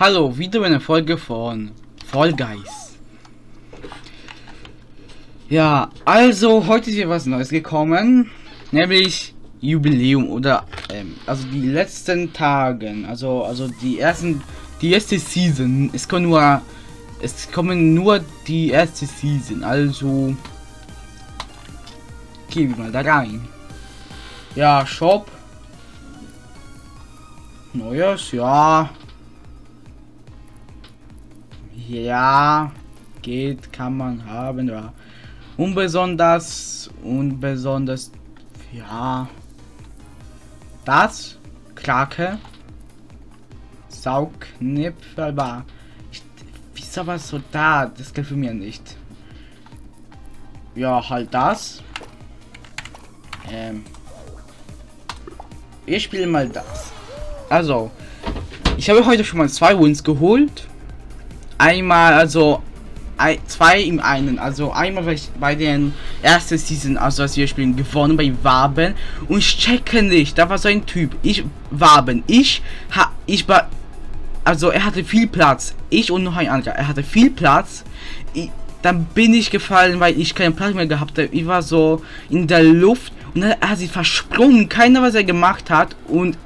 Hallo, wieder eine Folge von Fall Guys. Ja, also heute ist hier was Neues gekommen, nämlich Jubiläum oder ähm, also die letzten Tagen, also also die ersten, die erste Season. Es kommen nur, es kommen nur die erste Season, also gehen wir mal da rein. Ja, Shop. Neues, ja. Ja, geht, kann man haben, ja. Unbesonders, unbesonders, ja. Das, Krake, Saugknipfel, aber ich, wieso was so da? Das gefällt mir nicht. Ja, halt das. Ähm. Ich spiele mal das. Also, ich habe heute schon mal zwei Wins geholt. Einmal, also ein, zwei im einen. Also einmal bei, bei den ersten Season, also als wir spielen, gewonnen bei Waben. Und ich checke nicht, da war so ein Typ. Ich, Waben, ich, ha, ich war, also er hatte viel Platz. Ich und noch ein anderer. Er hatte viel Platz. Ich, dann bin ich gefallen, weil ich keinen Platz mehr gehabt habe. Ich war so in der Luft und dann hat sie versprungen. Keiner, was er gemacht hat. Und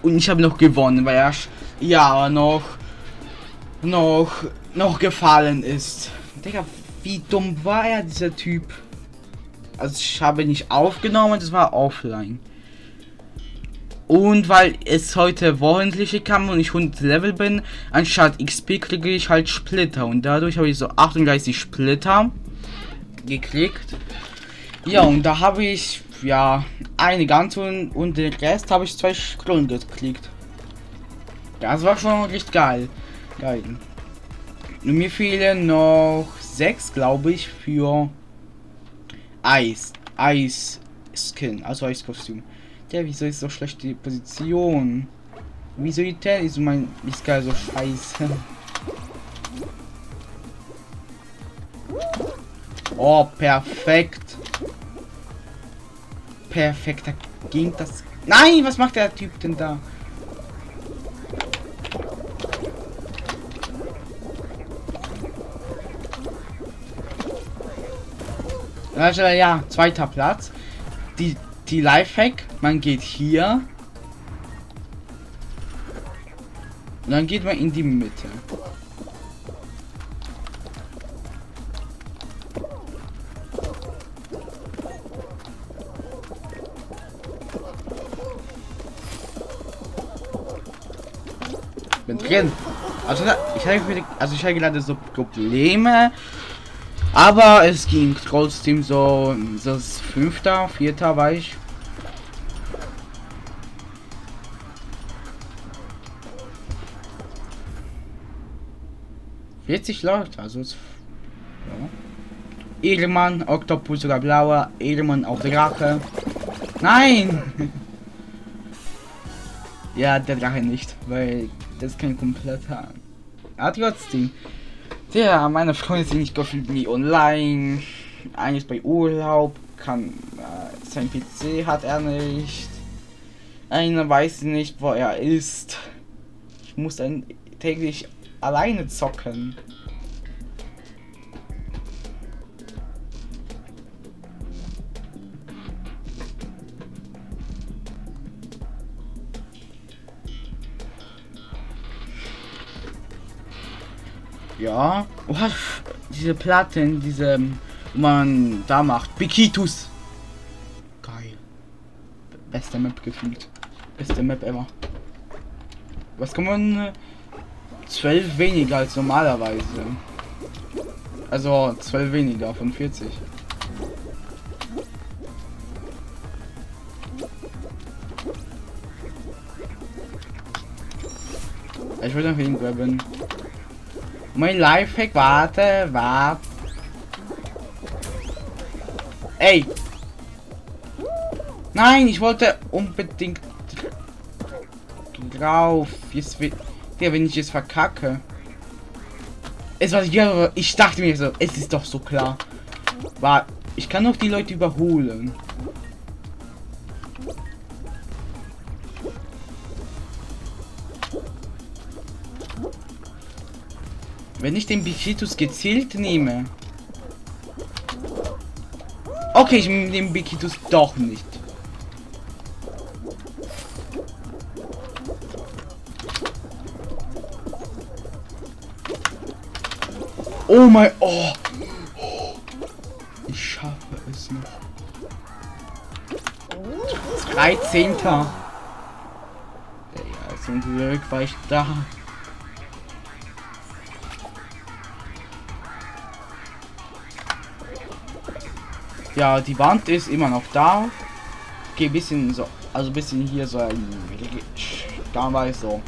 und ich habe noch gewonnen, weil er ja noch noch noch gefallen ist. Digga, wie dumm war er, dieser Typ? Also ich habe nicht aufgenommen, das war offline. Und weil es heute wöchentliche kam und ich 100 Level bin, anstatt XP kriege ich halt Splitter. Und dadurch habe ich so 38 Splitter gekriegt. Ja, und da habe ich ja, eine ganze und, und den Rest habe ich zwei Scrollen geklickt. Das war schon richtig geil. Geil. Mir fehlen noch sechs, glaube ich, für Eis. Eis Skin, also Eiskostüm. Der, wieso ist so schlecht die Position? Wieso ist mein geil so scheiße? Oh, perfekt. Perfekt, da ging das. Nein, was macht der Typ denn da? Also ja, zweiter Platz. Die, die Lifehack, man geht hier. Und dann geht man in die Mitte. bin drin. Also ich hatte, also ich hatte gerade so Probleme, aber es ging trotzdem so, das fünfter, vierter war ich. Vierzig Leute, also es, ja. Edelmann, Oktopus oder Blauer, Edelmann auf Drache. Nein! ja, der Drache nicht, weil das kein kompletter. Aber trotzdem. Ja, meine Freunde sind nicht gefühlt nie online. Eigentlich bei Urlaub. Kann. Äh, sein PC hat er nicht. Einer weiß nicht, wo er ist. Ich muss dann täglich alleine zocken. Ja. Oh, diese Platten, diese, wo man da macht. Bikitus. Geil. Beste Map gefühlt. Beste Map ever. Was kann man? 12 weniger als normalerweise. Also 12 weniger von 40. Ich würde noch ihn graben. Mein Lifehack, warte, warte. Ey! Nein, ich wollte unbedingt drauf. Jetzt wird der, wenn ich jetzt verkacke. Es war ich dachte mir so, es ist doch so klar. War, ich kann noch die Leute überholen. Wenn ich den Bikitus gezielt nehme. Okay, ich nehme den Bikitus doch nicht. Oh mein... Oh. Ich schaffe es noch. 13. Ja, zum Glück war ich da. Ja, die Wand ist immer noch da. Okay, bisschen so, also bisschen hier so ein damals so.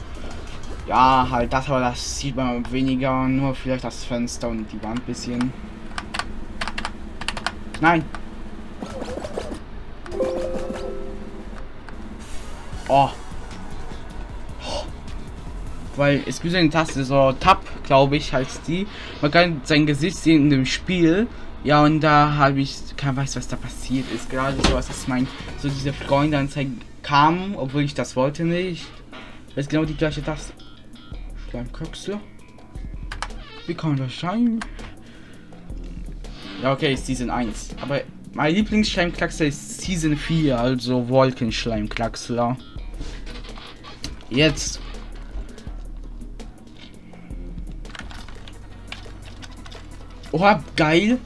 Ja, halt das, aber das sieht man weniger, nur vielleicht das Fenster und die Wand bisschen. Nein. Oh. Weil es gibt eine Taste, so Tab, glaube ich, heißt die. Man kann sein Gesicht sehen in dem Spiel. Ja, und da habe ich, kein weiß, was da passiert ist. Gerade so, als mein, so diese Freundeanzeige kam, obwohl ich das wollte nicht. Das ist genau die gleiche Taste. Schleimköchsel. Wie kann das sein? Ja, okay, ist Season 1. Aber mein Lieblingsschleimklaxler ist Season 4, also Wolkenschleimklaxler. Jetzt. Oha, geil.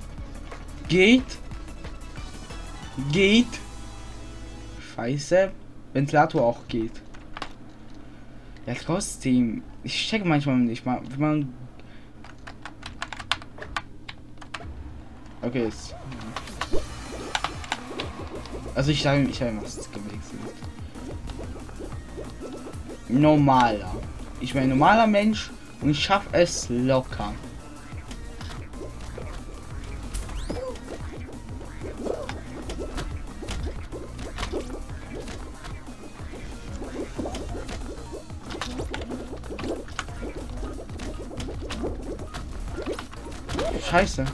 Geht. Geht. Scheiße. Ventilator auch geht. Ja, trotzdem. Ich checke manchmal nicht mal, wie man. Okay, ist. Also ich sage, ich habe was gewechselt. Normaler. Ich bin ein normaler Mensch und ich schaffe es locker. Scheiße.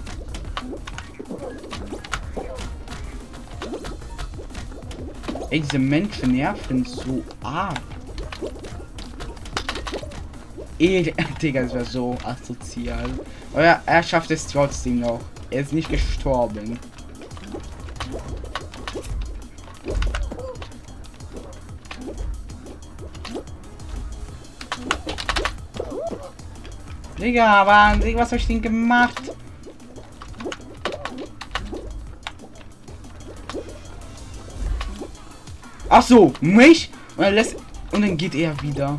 Ey, diese Menschen nerven so arg. Ey, Digga, das wäre so asozial. Aber er schafft es trotzdem noch. Er ist nicht gestorben. Digga, aber was habe ich denn gemacht? Ach so, mich? Und dann lässt und dann geht er wieder.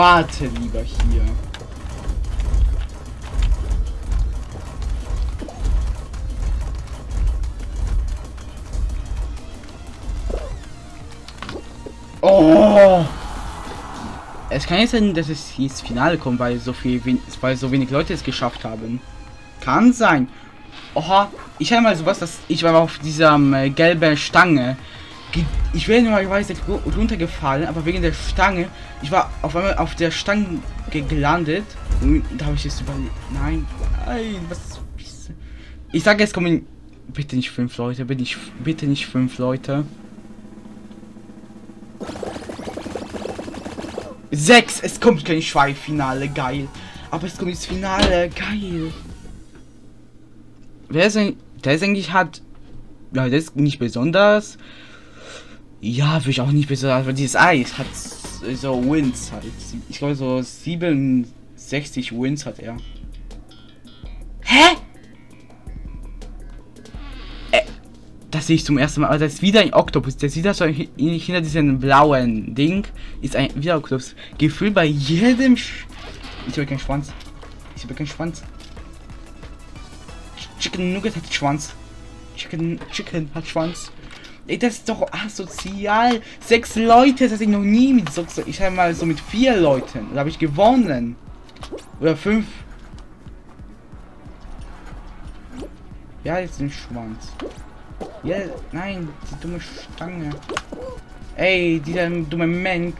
Warte lieber hier. Oh! Es kann nicht sein, dass es ins Finale kommt, weil so viel, weil so wenig Leute es geschafft haben. Kann sein. Oha, ich habe mal sowas, dass ich war auf dieser ähm, gelben Stange. Ich wäre normalerweise runtergefallen, aber wegen der Stange, ich war auf einmal auf der Stange gelandet und da habe ich es überlebt. Nein, nein, was? Ich sage, es kommen bitte nicht fünf Leute, bitte nicht, bitte nicht fünf Leute. Sechs, es kommt kein Schweiffinale, geil. Aber es kommt ins Finale, geil. Wer ist denn, der ist eigentlich hat, ja, das ist nicht besonders. Ja, würde ich auch nicht besonders, aber dieses Eis hat so Wins halt. Ich glaube so 67 Wins hat er. Hä? Äh, das sehe ich zum ersten Mal. Also das ist wieder ein Oktopus. Der sieht das so hinter diesem blauen Ding. Ist ein wieder Oktopus. Gefühl bei jedem. Sch ich habe keinen Schwanz. Ich habe keinen Schwanz. Chicken Nugget hat Schwanz. Chicken, Chicken hat Schwanz. Das ist doch asozial. Sechs Leute, das hatte ich noch nie mit so. Ich habe mal so mit vier Leuten. Da habe ich gewonnen. Oder fünf. Ja, jetzt den Schwanz. Ja, nein, die dumme Stange. Ey, dieser dumme Mensch.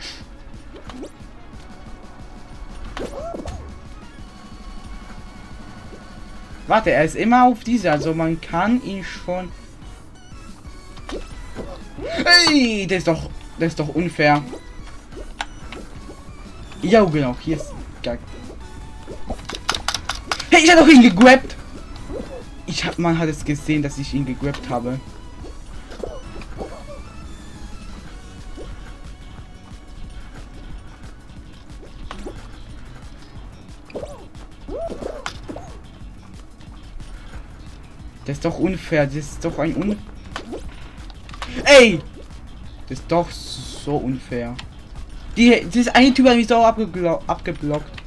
Warte, er ist immer auf dieser, also man kann ihn schon. Hey, das ist doch, das ist doch unfair. Ja, genau, hier ist geil. Hey, ich habe doch ihn gegrabt. Ich hab, man hat es gesehen, dass ich ihn gegrabt habe. Das ist doch unfair. Das ist doch ein un... Ey! Das ist doch so unfair. Die, das eine Typ hat mich so abgeblockt.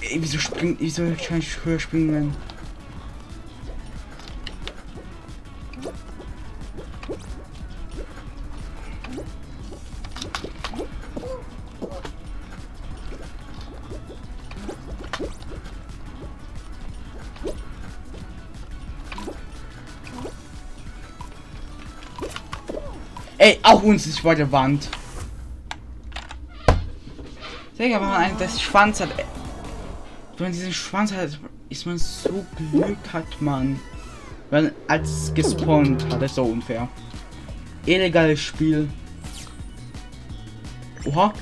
Ey, wieso springt... Wieso kann ich höher springen? Ey, auch uns ist vor der Wand. Digga, wenn man einen, das Schwanz hat. Wenn man diesen Schwanz hat, ist man so Glück hat man. Wenn als gespawnt hat, ist so unfair. Illegales Spiel. Oha.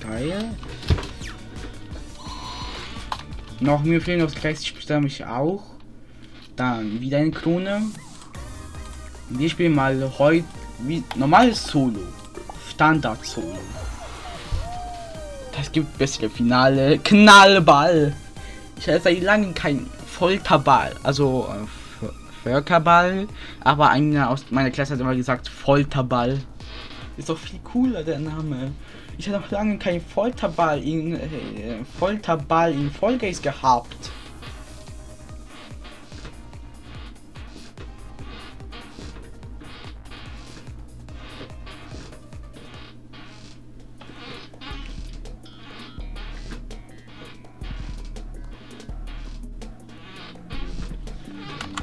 Geil. Noch mir fehlen noch 30 mich auch. Dann wieder eine Krone. Wir spielen mal heute wie normales Solo. Standard Solo. Das gibt bessere Finale. Knallball. Ich hatte seit langem kein Folterball. Also äh, Völkerball. Aber einer aus meiner Klasse hat immer gesagt Folterball. Ist doch viel cooler der Name. Ich hatte noch lange kein Folterball in äh, Folterball in Vollgates gehabt.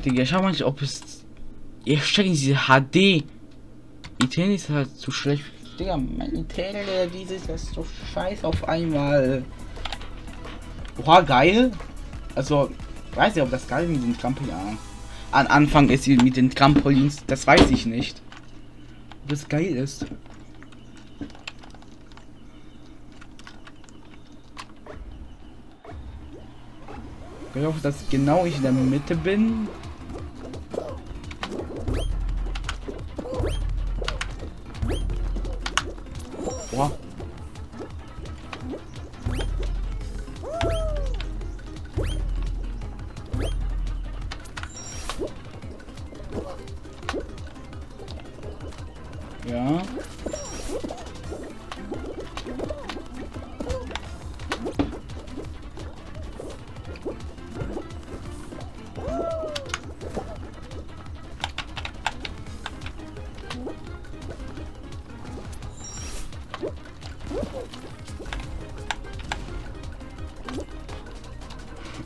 Digga, schau mal, ob es. Ihr stecken diese HD. Italien ist halt zu schlecht. Digga, mein Italien, dieses ist so scheiß auf einmal. Oha, geil. Also, weiß ich, ob das geil mit den Trampolin an Anfang ist mit den Trampolins. Das weiß ich nicht. Ob das geil ist. Ich hoffe, dass genau ich in der Mitte bin. 什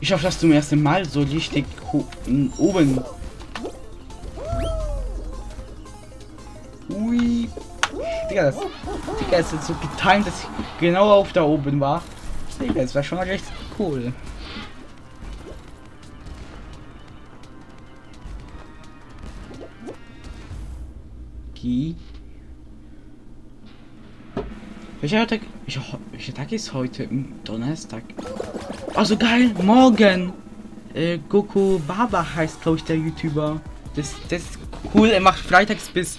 Ich hoffe, dass du mir erst Mal so richtig oben. Ui. Digga, das, Digga, ist jetzt so getimt, dass ich genau auf da oben war. Digga, das war schon mal recht cool. Ki. Welcher Tag? Welcher Tag ist heute? Donnerstag. Also geil, morgen. Äh, Goku Baba heißt, glaube ich, der YouTuber. Das, das ist cool. Er macht freitags bis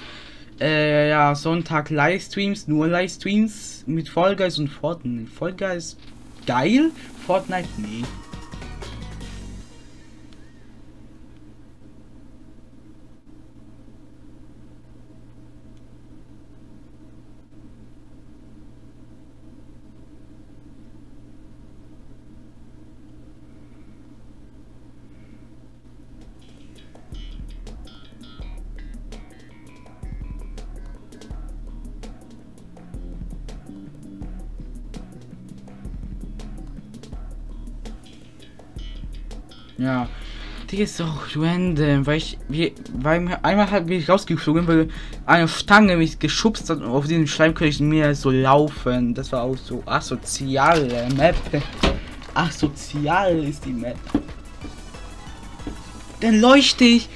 äh, ja, Sonntag Livestreams, nur Livestreams mit Fall Guys und Fortnite. Fall Guys geil, Fortnite nee. Die ist doch random, weil ich, wie, weil mir einmal halt bin ich rausgeflogen, weil eine Stange mich geschubst hat und auf diesem Schleim könnte ich mehr so laufen. Das war auch so asoziale Map. Asozial ist die Map. Dann leuchte ich.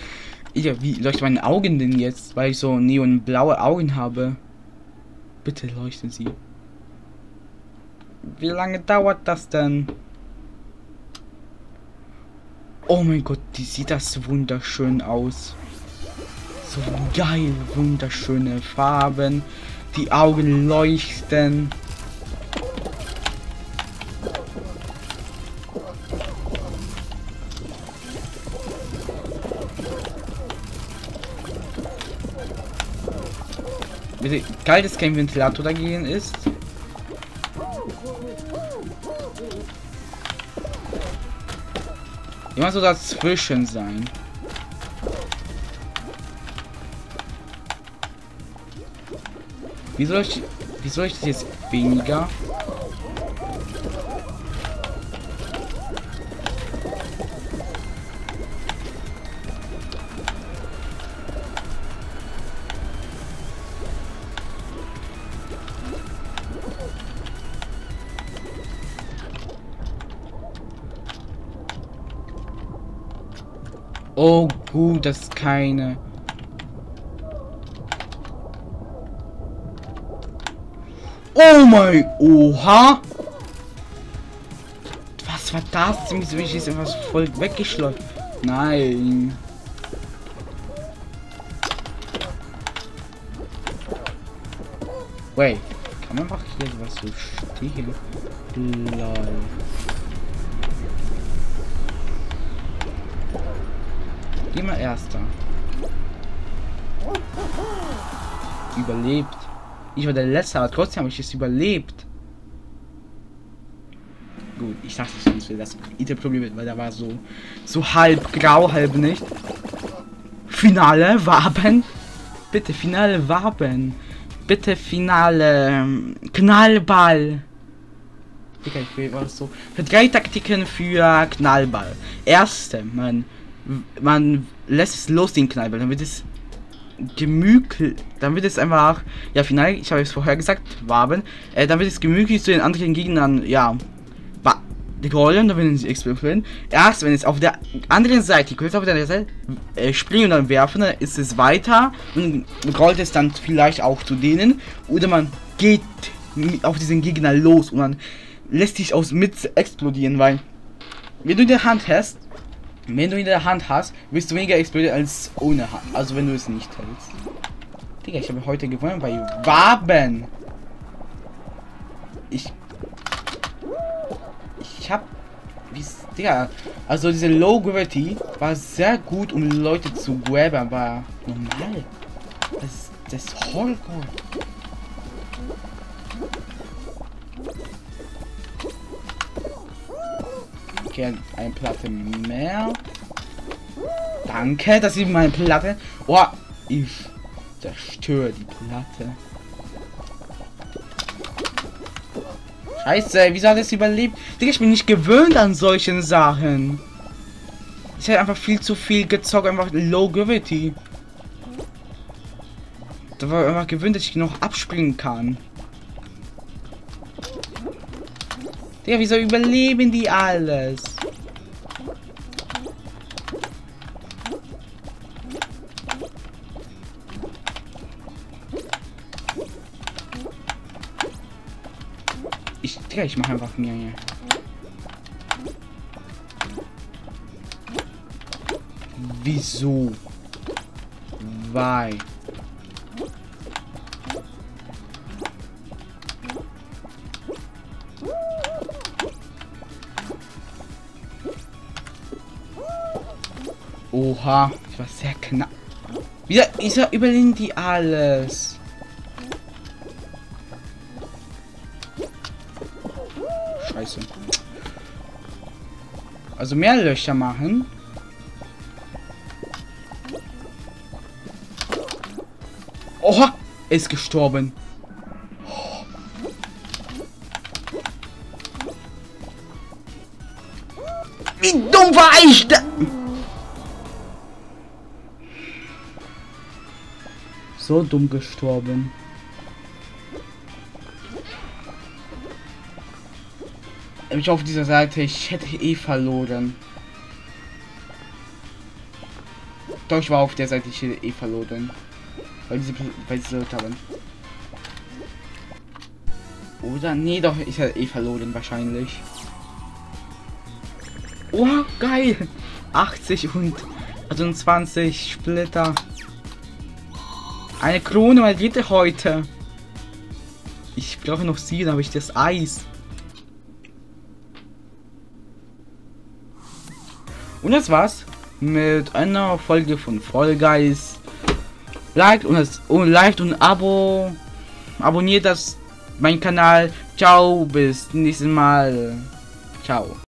Ja, wie leuchten meine Augen denn jetzt, weil ich so neonblaue Augen habe? Bitte leuchten sie. Wie lange dauert das denn? Oh mein Gott, die sieht das wunderschön aus. So geil, wunderschöne Farben. Die Augen leuchten. Wie geil, dass kein Ventilator dagegen ist. Immer so dazwischen sein. Wie soll ich, wie soll ich das jetzt weniger? Oh, gut, das ist keine. Oh mein, oha! Was war das? Wieso bin ich jetzt etwas voll weggeschleudert? Nein. Wait, kann man einfach hier was so stehen? Lol. Immer erster. Überlebt. Ich war der Letzte, aber trotzdem habe ich es überlebt. Gut, ich dachte sonst wäre das Problem, weil da war so so halb grau, halb nicht. Finale Waben. Bitte Finale Waben. Bitte Finale ähm, Knallball. Digga, ich will was so. Für drei Taktiken für Knallball. Erste, man man lässt es los, den Knallball, dann wird es gemüglich, dann wird es einfach, ja, final, ich habe es vorher gesagt, Waben, äh, dann wird es gemütlich zu den anderen Gegnern, ja, die rollen, dann werden sie explodieren. Erst wenn es auf der anderen Seite, kurz auf der Seite, äh, springen und dann werfen, dann ist es weiter und rollt es dann vielleicht auch zu denen. Oder man geht auf diesen Gegner los und man lässt sich aus mit explodieren, weil wenn du der Hand hast, wenn du in der Hand hast, wirst du weniger explodieren als ohne Hand. Also wenn du es nicht hältst. Digga, ich habe heute gewonnen bei Waben. Ich. Ich hab. Wie Digga. Also diese Low Gravity war sehr gut, um Leute zu grabben, aber normal. Das, das ist Okay, eine Platte mehr. Danke, dass ich meine Platte. Oh, ich zerstöre die Platte. Scheiße, wieso hat es überlebt? Digga, ich bin nicht gewöhnt an solchen Sachen. Ich hätte einfach viel zu viel gezockt, einfach Low Gravity. Da war einfach gewöhnt, dass ich noch abspringen kann. Ja, wieso überleben die alles? Digga, ich mache einfach mir hier. Wieso? Why? Oha, ich war sehr knapp. Wieder, wieso überlegen die alles? Scheiße. Also mehr Löcher machen. Oha, ist gestorben. Wie dumm war ich da? So dumm gestorben. Ich auf dieser Seite, ich hätte eh verloren. Doch, ich war auf der Seite, ich hätte eh verloren. Weil diese, weil diese Leute haben. Oder? Nee, doch, ich hätte eh verloren wahrscheinlich. Oh, geil! 80 und 28 Splitter. Eine Krone, mal dritte heute. Ich brauche noch sieben, habe ich das Eis. Und das war's mit einer Folge von Fall Guys. Liked und, das, und liked und Abo. Abonniert das mein Kanal. Ciao, bis nächstes Mal. Ciao.